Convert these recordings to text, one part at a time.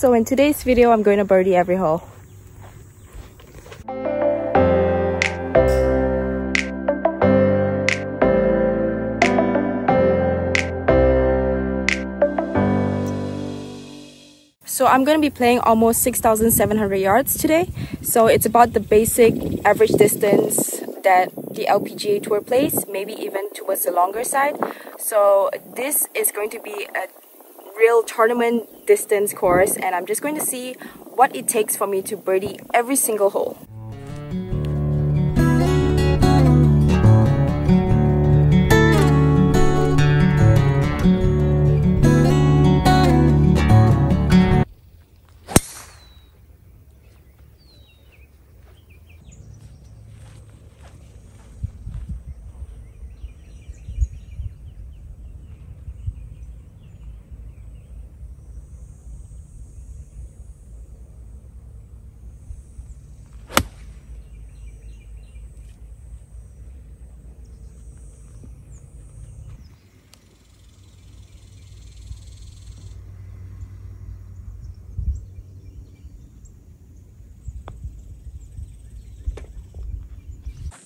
So in today's video, I'm going to birdie every hole. So I'm going to be playing almost 6,700 yards today. So it's about the basic average distance that the LPGA Tour plays, maybe even towards the longer side. So this is going to be a real tournament distance course and I'm just going to see what it takes for me to birdie every single hole.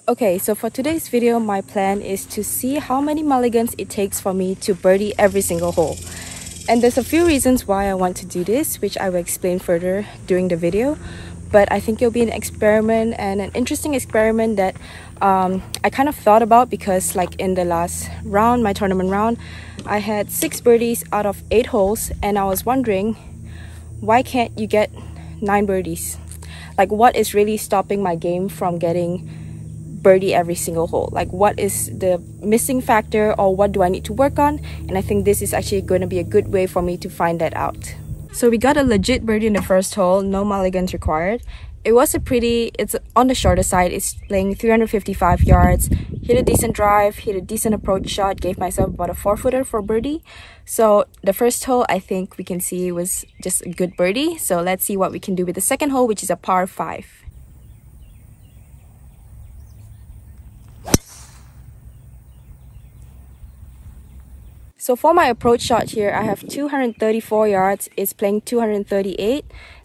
Okay, so for today's video, my plan is to see how many mulligans it takes for me to birdie every single hole. And there's a few reasons why I want to do this, which I will explain further during the video. But I think it'll be an experiment and an interesting experiment that um, I kind of thought about because like in the last round, my tournament round, I had six birdies out of eight holes and I was wondering, why can't you get nine birdies? Like what is really stopping my game from getting birdie every single hole. Like what is the missing factor or what do i need to work on? And i think this is actually going to be a good way for me to find that out. So we got a legit birdie in the first hole no mulligans required. It was a pretty it's on the shorter side. It's playing 355 yards. Hit a decent drive hit a decent approach shot gave myself about a four footer for birdie. So the first hole i think we can see was just a good birdie. So let's see what we can do with the second hole which is a par five So for my approach shot here, I have 234 yards. It's playing 238.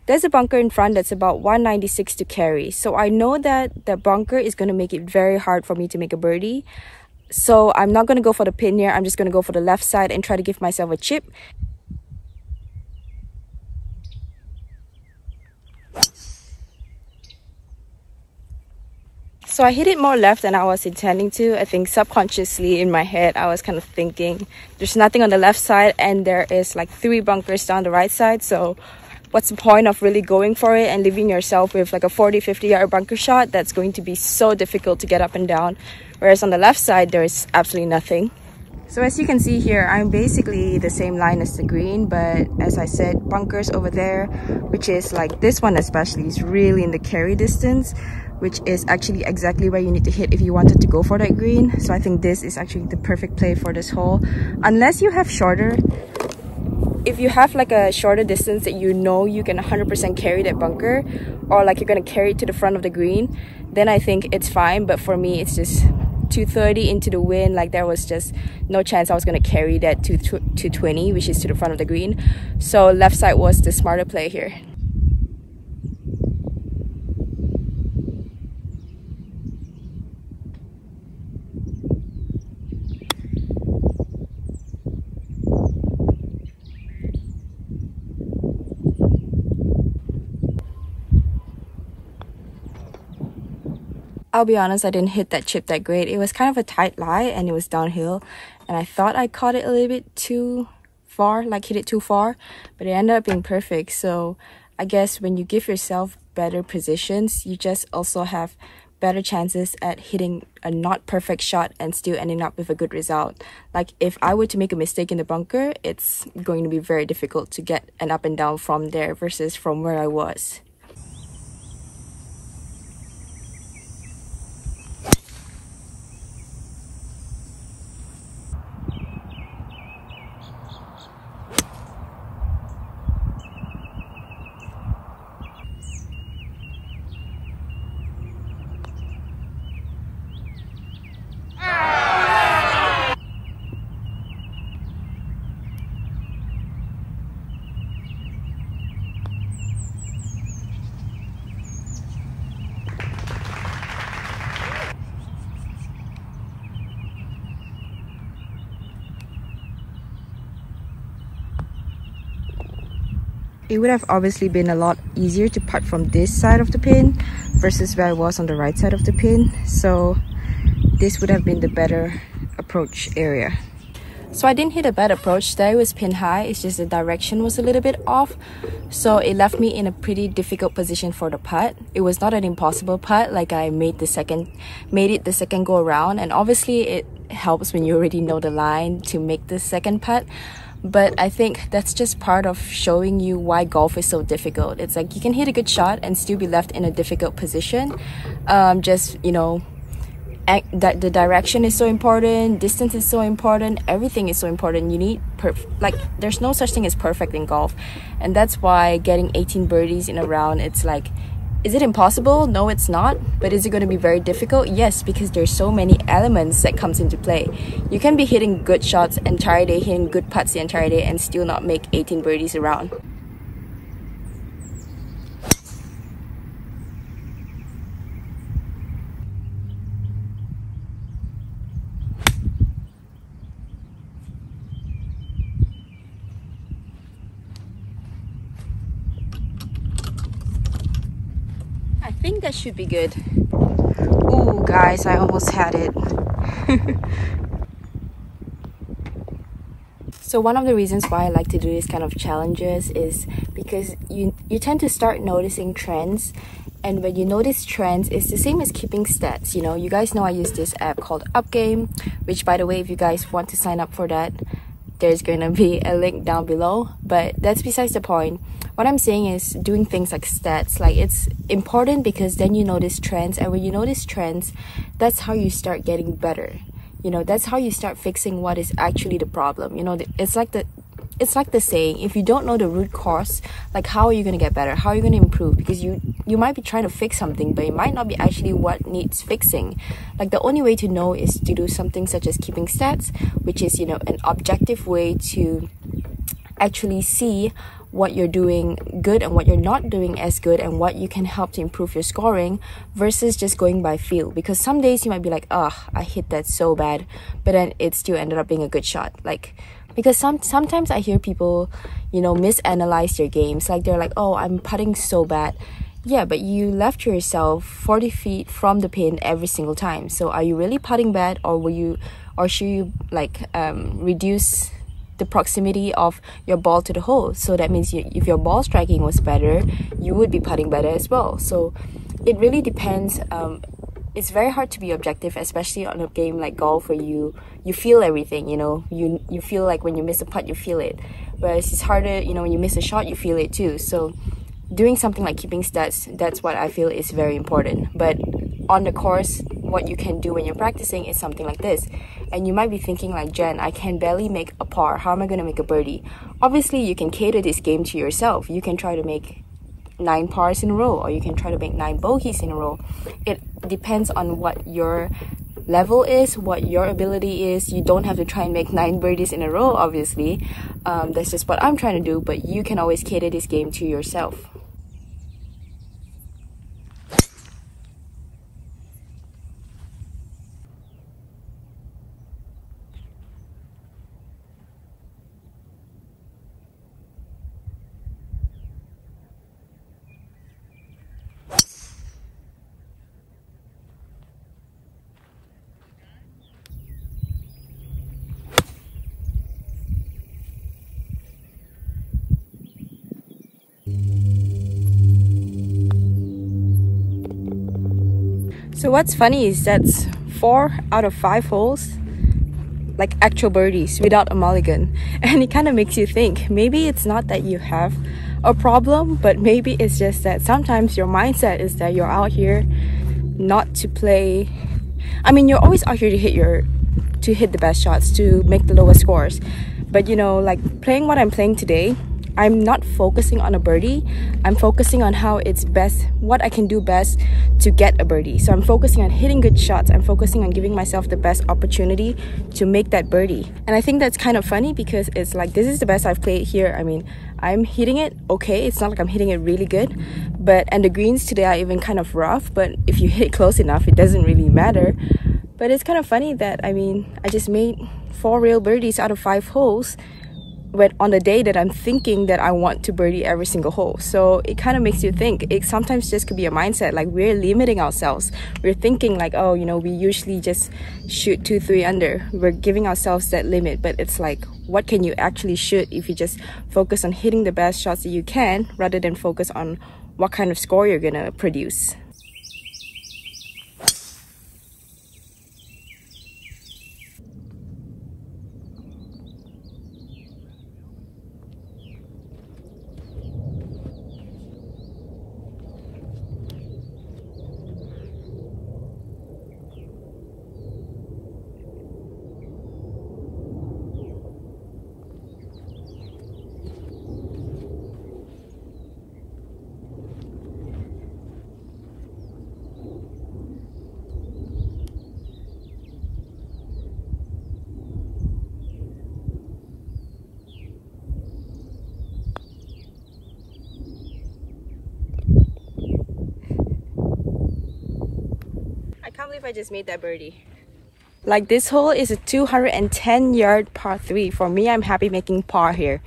There's a bunker in front that's about 196 to carry. So I know that the bunker is going to make it very hard for me to make a birdie. So I'm not going to go for the pin here. I'm just going to go for the left side and try to give myself a chip. So I hit it more left than I was intending to. I think subconsciously in my head, I was kind of thinking there's nothing on the left side and there is like three bunkers down the right side. So what's the point of really going for it and leaving yourself with like a 40, 50 yard bunker shot that's going to be so difficult to get up and down. Whereas on the left side, there is absolutely nothing. So as you can see here, I'm basically the same line as the green, but as I said, bunkers over there, which is like this one especially, is really in the carry distance which is actually exactly where you need to hit if you wanted to go for that green. So i think this is actually the perfect play for this hole. Unless you have shorter if you have like a shorter distance that you know you can 100% carry that bunker or like you're gonna carry it to the front of the green then i think it's fine. But for me it's just 230 into the wind. Like there was just no chance i was gonna carry that to 220 which is to the front of the green. So left side was the smarter play here I'll be honest, I didn't hit that chip that great. It was kind of a tight lie and it was downhill. And I thought I caught it a little bit too far, like hit it too far, but it ended up being perfect. So I guess when you give yourself better positions, you just also have better chances at hitting a not perfect shot and still ending up with a good result. Like if I were to make a mistake in the bunker, it's going to be very difficult to get an up and down from there versus from where I was. It would have obviously been a lot easier to putt from this side of the pin versus where I was on the right side of the pin so this would have been the better approach area so I didn't hit a bad approach there, it was pin high, it's just the direction was a little bit off. So it left me in a pretty difficult position for the putt. It was not an impossible putt, like I made the second, made it the second go around. And obviously it helps when you already know the line to make the second putt. But I think that's just part of showing you why golf is so difficult. It's like you can hit a good shot and still be left in a difficult position. Um, just, you know, that the direction is so important distance is so important everything is so important you need perf- like there's no such thing as perfect in golf and that's why getting 18 birdies in a round it's like is it impossible? No it's not. But is it going to be very difficult? Yes because there's so many elements that comes into play. You can be hitting good shots entire day hitting good putts the entire day and still not make 18 birdies around think that should be good. Ooh, guys, I almost had it. so one of the reasons why I like to do these kind of challenges is because you, you tend to start noticing trends and when you notice trends it's the same as keeping stats you know you guys know i use this app called upgame which by the way if you guys want to sign up for that there's gonna be a link down below but that's besides the point. What i'm saying is doing things like stats like it's important because then you notice trends and when you notice trends that's how you start getting better. You know that's how you start fixing what is actually the problem. You know it's like the it's like the saying if you don't know the root cause like how are you going to get better? How are you going to improve? Because you you might be trying to fix something but it might not be actually what needs fixing. Like the only way to know is to do something such as keeping stats which is you know an objective way to actually see what you're doing good and what you're not doing as good and what you can help to improve your scoring versus just going by feel. Because some days you might be like oh i hit that so bad but then it still ended up being a good shot. Like because some sometimes I hear people, you know, misanalyze their games. Like they're like, "Oh, I'm putting so bad." Yeah, but you left yourself 40 feet from the pin every single time. So are you really putting bad or will you or should you like um, reduce the proximity of your ball to the hole? So that means you, if your ball striking was better, you would be putting better as well. So it really depends um, it's very hard to be objective especially on a game like golf where you you feel everything you know? You you feel like when you miss a putt you feel it. Whereas it's harder you know when you miss a shot you feel it too. So doing something like keeping stats that's what i feel is very important. But on the course what you can do when you're practicing is something like this. And you might be thinking like jen i can barely make a par. How am i to make a birdie? Obviously you can cater this game to yourself. You can try to make nine pars in a row or you can try to make nine bogeys in a row. It depends on what your level is what your ability is. You don't have to try and make nine birdies in a row obviously. Um, that's just what i'm trying to do but you can always cater this game to yourself So what's funny is that's four out of five holes like actual birdies without a mulligan. And it kind of makes you think maybe it's not that you have a problem but maybe it's just that sometimes your mindset is that you're out here not to play. I mean you're always out here to hit your to hit the best shots to make the lowest scores. But you know like playing what I'm playing today I'm not focusing on a birdie. I'm focusing on how it's best, what I can do best to get a birdie. So I'm focusing on hitting good shots. I'm focusing on giving myself the best opportunity to make that birdie. And I think that's kind of funny because it's like this is the best I've played here. I mean, I'm hitting it okay. It's not like I'm hitting it really good, but and the greens today are even kind of rough. But if you hit it close enough, it doesn't really matter. But it's kind of funny that I mean, I just made four real birdies out of five holes when on the day that I'm thinking that I want to birdie every single hole. So it kind of makes you think. It sometimes just could be a mindset like we're limiting ourselves. We're thinking like, oh, you know, we usually just shoot two, three under. We're giving ourselves that limit, but it's like, what can you actually shoot if you just focus on hitting the best shots that you can rather than focus on what kind of score you're gonna produce? Can't believe I just made that birdie. Like this hole is a 210 yard par 3. For me, I'm happy making par here.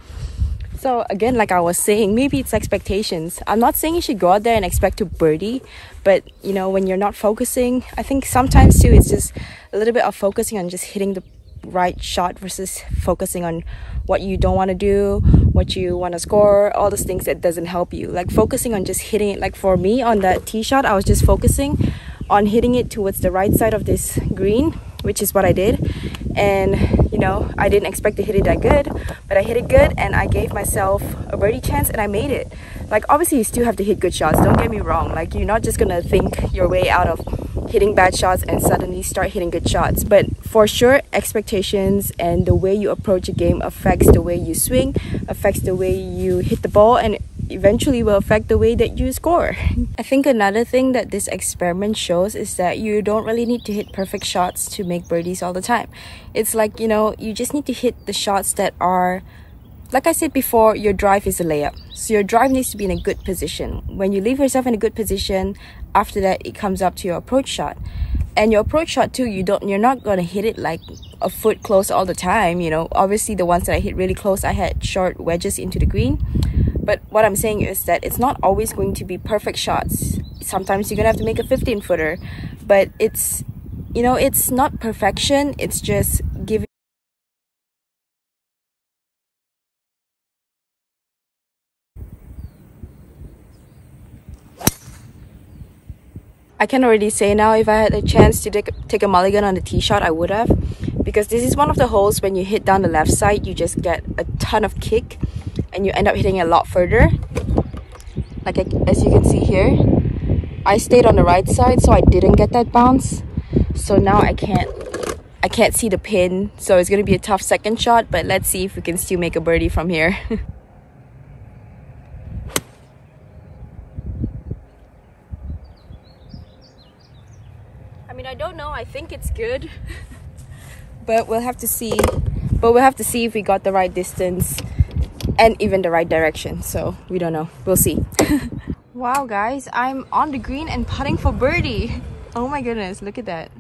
So again, like I was saying, maybe it's expectations. I'm not saying you should go out there and expect to birdie, but you know, when you're not focusing, I think sometimes too it's just a little bit of focusing on just hitting the right shot versus focusing on what you don't want to do, what you want to score, all those things that doesn't help you. Like focusing on just hitting it. Like for me on that tee shot, I was just focusing on hitting it towards the right side of this green which is what I did. And you know I didn't expect to hit it that good but I hit it good and I gave myself a birdie chance and I made it. Like obviously you still have to hit good shots don't get me wrong. Like you're not just gonna think your way out of hitting bad shots and suddenly start hitting good shots. But for sure expectations and the way you approach a game affects the way you swing affects the way you hit the ball and eventually will affect the way that you score. I think another thing that this experiment shows is that you don't really need to hit perfect shots to make birdies all the time. It's like, you know, you just need to hit the shots that are like I said before, your drive is a layup. So your drive needs to be in a good position. When you leave yourself in a good position, after that it comes up to your approach shot. And your approach shot too, you don't you're not gonna hit it like a foot close all the time, you know. Obviously the ones that I hit really close, I had short wedges into the green but what I'm saying is that it's not always going to be perfect shots. Sometimes you're gonna have to make a 15 footer, but it's, you know, it's not perfection, it's just giving. I can already say now if I had a chance to take, take a mulligan on the tee shot, I would have. Because this is one of the holes when you hit down the left side, you just get a ton of kick and you end up hitting a lot further. Like as you can see here I stayed on the right side so I didn't get that bounce. So now I can't I can't see the pin. So it's gonna be a tough second shot but let's see if we can still make a birdie from here. I mean I don't know. I think it's good but we'll have to see but we'll have to see if we got the right distance and even the right direction. So we don't know. We'll see. wow, guys, I'm on the green and putting for birdie. Oh my goodness, look at that.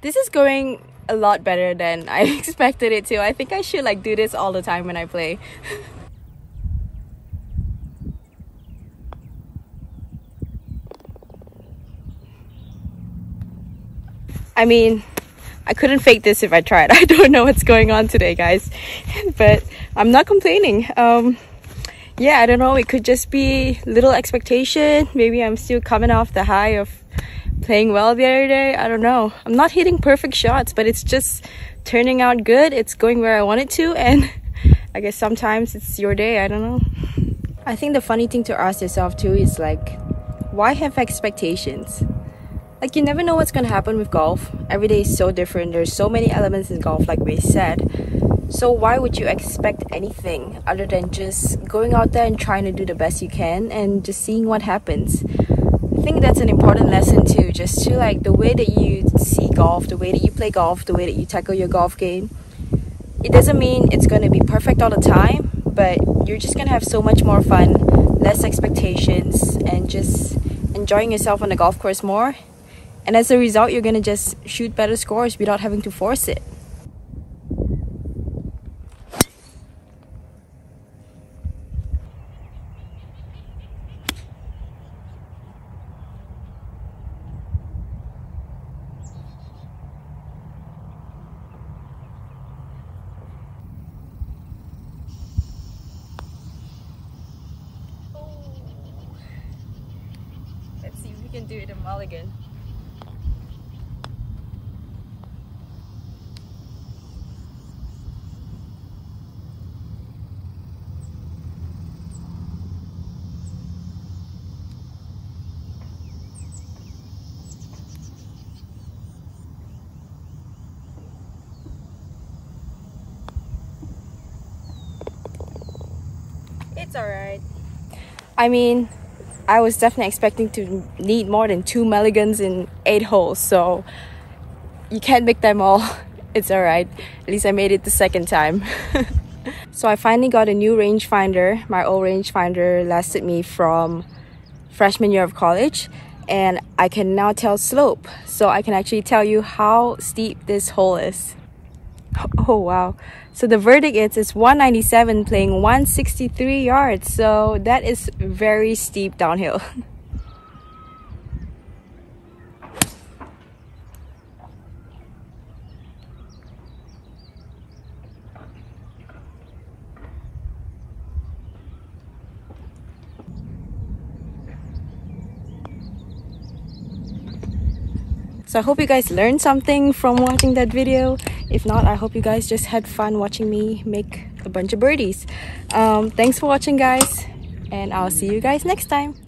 This is going a lot better than I expected it to. I think I should like do this all the time when I play. I mean, I couldn't fake this if I tried. I don't know what's going on today, guys. but I'm not complaining. Um, yeah, I don't know. It could just be little expectation. Maybe I'm still coming off the high of playing well the other day. I don't know. I'm not hitting perfect shots, but it's just turning out good. It's going where I want it to. And I guess sometimes it's your day. I don't know. I think the funny thing to ask yourself too is like, why have expectations? Like you never know what's gonna happen with golf. Every day is so different. There's so many elements in golf, like we said. So why would you expect anything other than just going out there and trying to do the best you can and just seeing what happens? I think that's an important lesson too. Just to like the way that you see golf, the way that you play golf, the way that you tackle your golf game. It doesn't mean it's gonna be perfect all the time, but you're just gonna have so much more fun, less expectations, and just enjoying yourself on the golf course more and as a result, you're going to just shoot better scores without having to force it. Let's see if we can do it in Mulligan. It's alright. I mean, I was definitely expecting to need more than two mulligans in eight holes, so you can't make them all. It's alright. At least I made it the second time. so I finally got a new rangefinder. My old rangefinder lasted me from freshman year of college and I can now tell slope. So I can actually tell you how steep this hole is. Oh wow. So the verdict is it's 197 playing 163 yards. So that is very steep downhill. So I hope you guys learned something from watching that video. If not, I hope you guys just had fun watching me make a bunch of birdies. Um, thanks for watching guys and I'll see you guys next time.